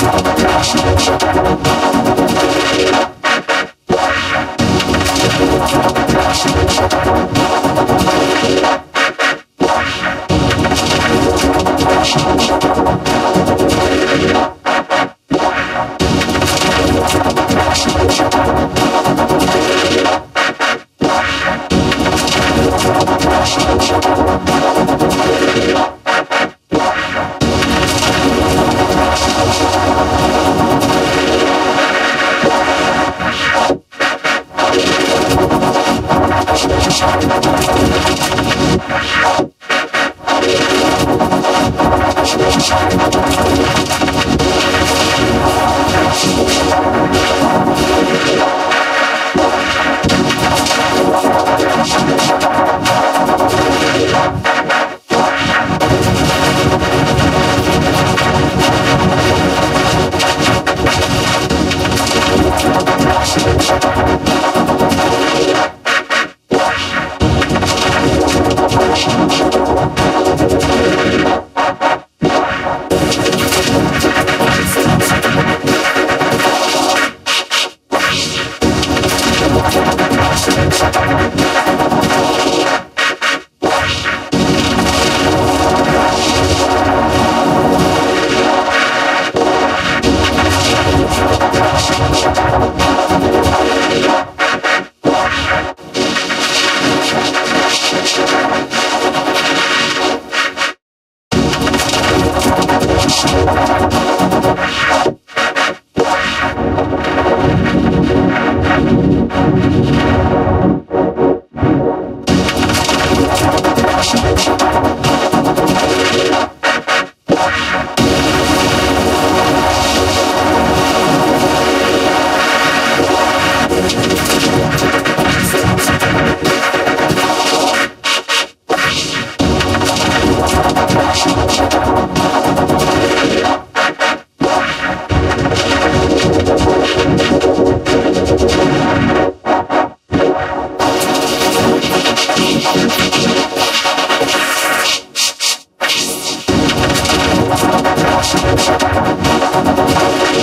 すいません。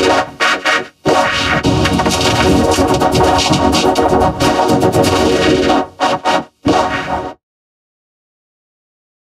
you.